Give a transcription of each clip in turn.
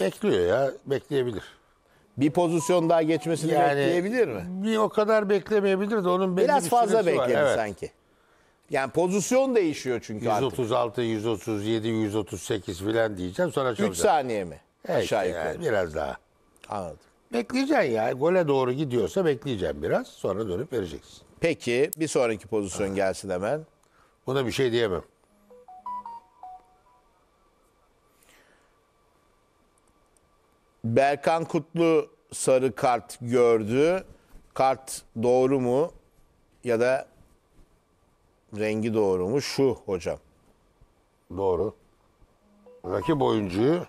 Bekliyor ya. Bekleyebilir. Bir pozisyon daha geçmesini Yani bekleyebilir mi? Bir o kadar beklemeyebilir de onun belli Biraz bir fazla süresi var. bekledi Evet. sanki. Yani pozisyon değişiyor çünkü artık. 136, 137, 138 filan diyeceğim sonra 3 çalacak. saniye mi? Evet, Aşağı yani yukarı. biraz daha. Anladım. Bekleyeceksin ya. Gole doğru gidiyorsa bekleyeceğim biraz. Sonra dönüp vereceksin. Peki bir sonraki pozisyon gelsin hemen. Buna bir şey diyemem. Berkan Kutlu sarı kart gördü. Kart doğru mu? Ya da rengi doğru mu? Şu hocam. Doğru. Rakip oyuncuyu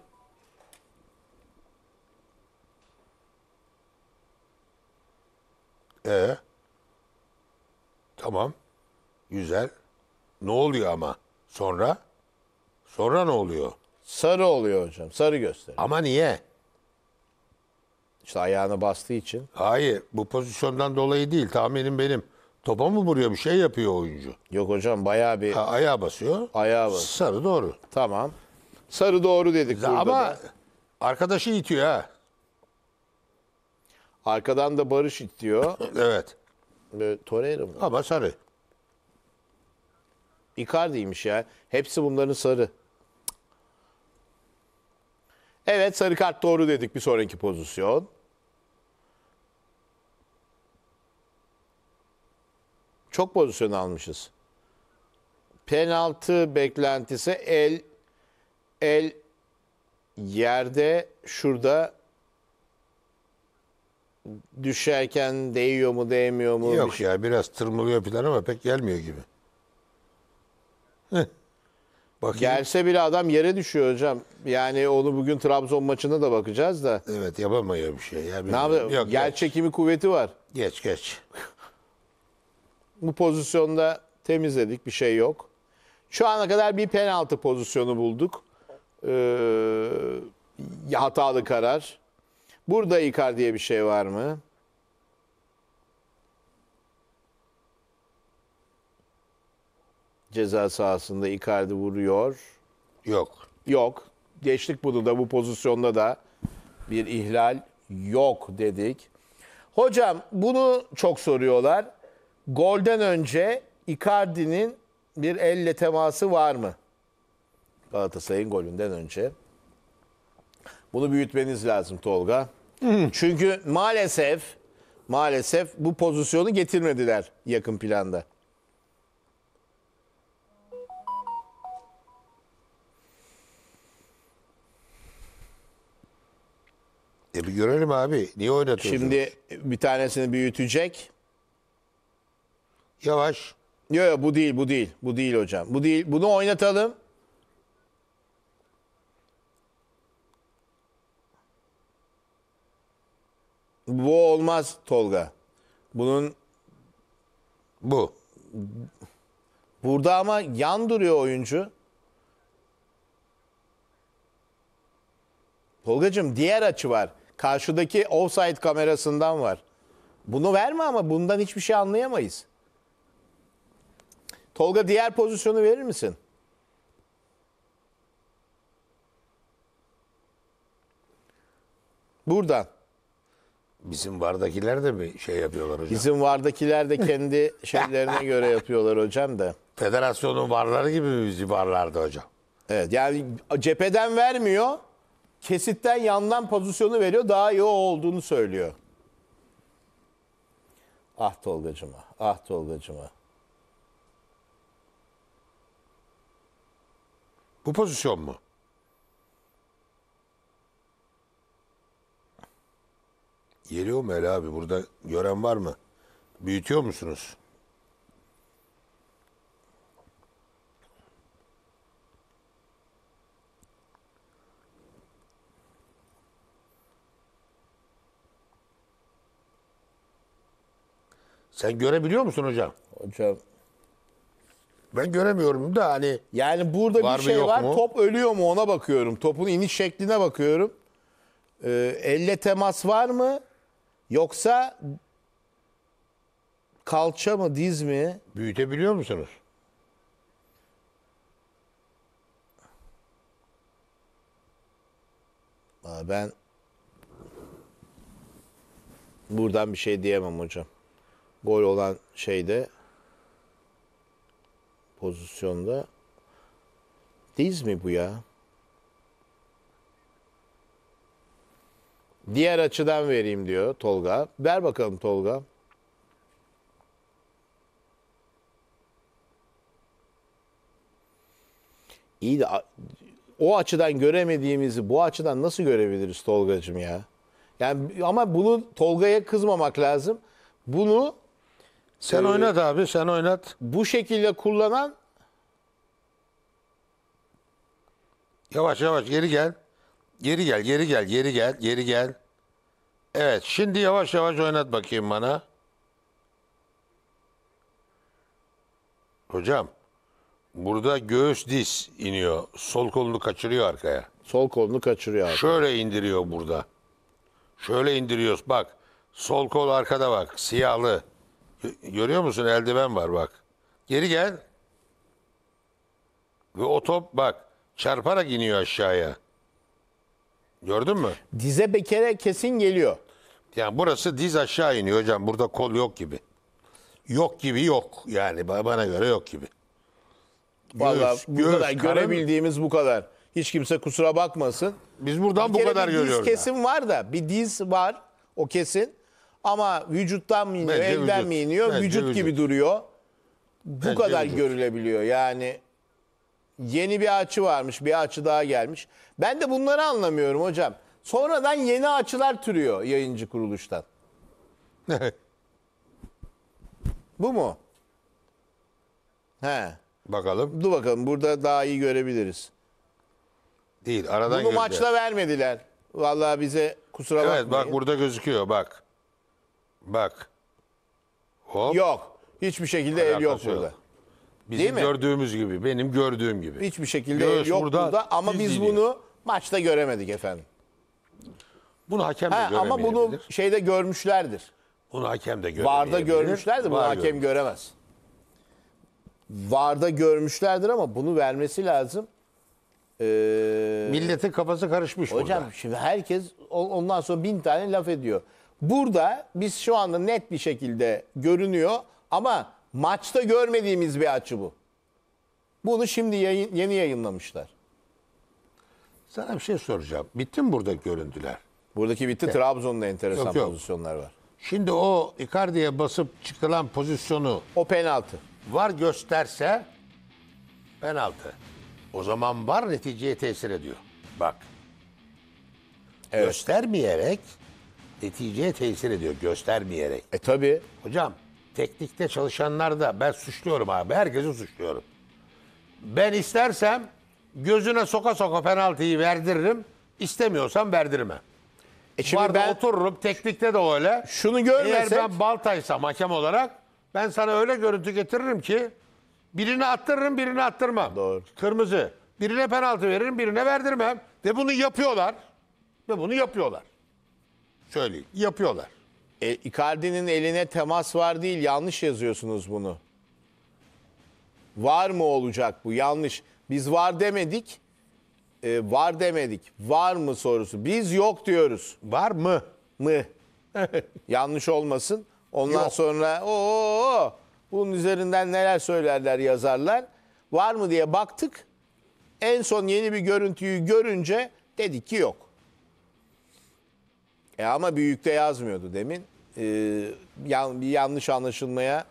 E Tamam. Güzel. Ne oluyor ama? Sonra? Sonra ne oluyor? Sarı oluyor hocam. Sarı göster. Ama niye? İşte ayağına bastığı için. Hayır. Bu pozisyondan dolayı değil. Tahminim benim. Topa mı vuruyor bir şey yapıyor oyuncu? Yok hocam bayağı bir Ha, ayağa basıyor. ayağa bas. Sarı doğru. Tamam. Sarı doğru dedik burada Ama da. arkadaşı itiyor ha. Arkadan da Barış itiyor. Evet. Ee, Torreira mı? Ama sarı. Icardi'ymiş ya. Hepsi bunların sarı. Evet sarı kart doğru dedik bir sonraki pozisyon. Çok pozisyon almışız. Penaltı beklentisi el el yerde şurada düşerken değiyor mu değmiyor mu? bir Yok şey- ya biraz tırmılıyor falan ama pek gelmiyor gibi. Heh. Bakayım. Gelse bile adam yere düşüyor hocam. Yani onu bugün Trabzon maçına da bakacağız da. Evet yapamıyor bir şey. Ya, Ne yapıyor? Yok, Yer geç. çekimi kuvveti var. Geç geç. Bu pozisyonda temizledik bir şey yok. Şu ana kadar bir penaltı pozisyonu bulduk. Ee, hatalı karar. Burada Icardi'ye bir şey var mı? Ceza sahasında Icardi vuruyor. Yok. Yok. Geçtik bunu da bu pozisyonda da bir ihlal yok dedik. Hocam bunu çok soruyorlar. Golden önce Icardi'nin bir elle teması var mı? Galatasaray'ın golünden önce. Bunu büyütmeniz lazım Tolga. Çünkü maalesef maalesef bu pozisyonu getirmediler yakın planda. E bir görelim abi. Niye oynatıyorsun? Şimdi bir tanesini büyütecek. Yavaş. Yok yok bu değil bu değil. Bu değil hocam. Bu değil. Bunu oynatalım. Bu olmaz Tolga. Bunun Bu. burada ama yan duruyor oyuncu. Tolgacığım diğer açı var. Karşıdaki offside kamerasından var. Bunu verme ama bundan hiçbir şey anlayamayız. Tolga diğer pozisyonu verir misin? Buradan. Bizim vardakiler de mi şey yapıyorlar hocam? Bizim vardakiler de kendi şeylerine göre yapıyorlar hocam da. Federasyonun varları gibi mi bizim varlardı hocam? Evet yani cepheden vermiyor. Kesitten yandan pozisyonu veriyor. Daha iyi olduğunu söylüyor. Ah Tolgacıma. Ah Tolgacıma. Bu pozisyon mu? Geliyor mu El abi? Burada gören var mı? Büyütüyor musunuz? Sen görebiliyor musun hocam? Hocam. Ben göremiyorum da hani Yani burada Var bir şey var. mu? Top ölüyor mu ona bakıyorum. Topun iniş şekline bakıyorum. Ee, elle temas var mı? Yoksa kalça mı diz mi? büyütebiliyor musunuz? Ben buradan bir şey diyemem hocam. Gol olan şeyde pozisyonda diz mi bu ya? Diğer açıdan vereyim diyor Tolga. Ver bakalım Tolga. İyi de o açıdan göremediğimizi bu açıdan nasıl görebiliriz Tolgacığım ya? Yani ama bunu Tolga'ya kızmamak lazım. Bunu Sen Ee, oynat abi sen oynat. bu şekilde kullanan Yavaş yavaş geri gel. Geri gel, geri gel, geri gel, geri gel. Evet, şimdi yavaş yavaş oynat bakayım bana. Hocam, burada göğüs diz iniyor. Sol kolunu kaçırıyor arkaya. sol kolunu kaçırıyor abi. Şöyle indiriyor burada. Şöyle indiriyoruz. Bak, sol kol arkada bak, siyahlı. Gö- Görüyor musun? Eldiven var bak. Geri gel. Ve o top bak, çarparak iniyor aşağıya. Gördün mü? Dize bekere kesin geliyor. Yani burası diz aşağı iniyor hocam. Burada kol yok gibi. Yok gibi yok. Yani ba- bana göre yok gibi. Vallahi Göğüs- bu göğüs, kadar karın- görebildiğimiz bu kadar. Hiç kimse kusura bakmasın. Biz buradan Bir bu kadar bir diz görüyoruz. kesim var da bir diz var o kesin. Ama vücuttan mı iniyor, Bence elden vücut. mi iniyor? Bence vücut, vücut. gibi duruyor. Bu Bence kadar vücut. görülebiliyor. Yani yeni bir açı varmış, bir açı daha gelmiş. Ben de bunları anlamıyorum hocam. Sonradan yeni açılar türüyor yayıncı kuruluştan. Bu mu? He. Bakalım. Dur bakalım burada daha iyi görebiliriz. Değil. Aradan Bunu maçla vermediler. Vallahi bize kusura Evet bakmayın. bak burada gözüküyor bak. Bak. Hop. Yok. Hiçbir şekilde el yok Alakası yok. burada. Bizim değil mi? gördüğümüz gibi. Benim gördüğüm gibi. Hiçbir şekilde Göğüs el yok burada, burada, ama diz biz iniyor. bunu maçta göremedik efendim. Bunu hakem de Ha, ama bunu şeyde görmüşlerdir. Bunu hakem de göremeyebilir. Varda görmüşlerdir. Bunu Var hakem görmüş. göremez. Varda görmüşlerdir ama bunu vermesi lazım. Ee, Milletin kafası karışmış hocam burada. şimdi herkes o- ondan sonra bin tane laf ediyor. Burada biz şu anda net bir şekilde görünüyor ama maçta görmediğimiz bir açı bu. Bunu şimdi yayın, yeni yayınlamışlar. Sana bir şey soracağım. Bitti mi burada görüntüler? Buradaki bitti. Trabzon'da enteresan Yok, yok. pozisyonlar var. Şimdi o Icardi'ye basıp çıkılan pozisyonu O penaltı. var gösterse penaltı. O zaman var neticeye tesir ediyor. Bak. Evet. Göstermeyerek neticeye tesir ediyor. Göstermeyerek. E tabi. Hocam teknikte çalışanlar da ben suçluyorum abi. Herkesi suçluyorum. Ben istersem gözüne soka soka penaltıyı verdiririm. İstemiyorsam verdirmem. E şimdi Vardı ben otururum teknikte de öyle. şunu Eğer görmesek ben baltaysam hakem olarak ben sana öyle görüntü getiririm ki birini attırırım birini attırmam. Doğru. Kırmızı. Birine penaltı veririm birine verdirmem. Ve bunu yapıyorlar. Ve bunu yapıyorlar. Söyleyeyim yapıyorlar. e, Icardi'nin eline temas var değil yanlış yazıyorsunuz bunu. Var mı olacak bu? Yanlış. Biz var demedik. E, var demedik. Var mı sorusu. Biz yok diyoruz. Var mı? Mı? Yanlış olmasın. Ondan Yok. sonra o bunun üzerinden neler söylerler yazarlar. Var mı diye baktık. En son yeni bir görüntüyü görünce dedik ki yok. E ama büyükte yazmıyordu demin. Ee, yan- bir yanlış anlaşılmaya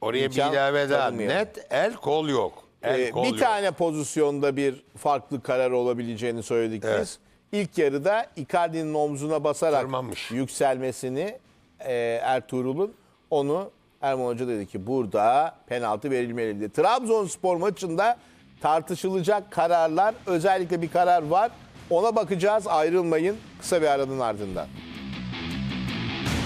Oraya bir imkan ilave daha. Net el kol yok. El Ee, kol bir yok. tane pozisyonda bir farklı karar olabileceğini söyledik biz. İlk yarıda Icardi'nin omzuna basarak Tırmanmış. yükselmesini e, Ertuğrul'un onu Erman Hoca dedi ki burada penaltı verilmeliydi. Trabzonspor maçında tartışılacak kararlar özellikle bir karar var. Ona bakacağız ayrılmayın kısa bir aranın ardından.